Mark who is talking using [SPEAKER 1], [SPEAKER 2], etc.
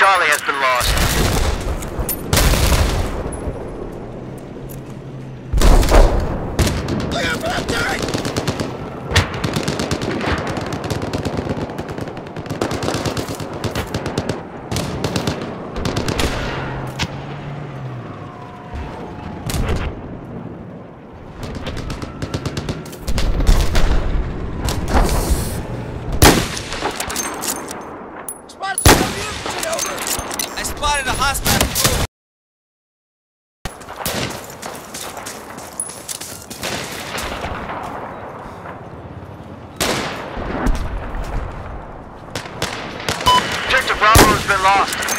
[SPEAKER 1] Charlie has been lost.
[SPEAKER 2] I spotted a hostile.
[SPEAKER 1] Objective Bravo has been lost.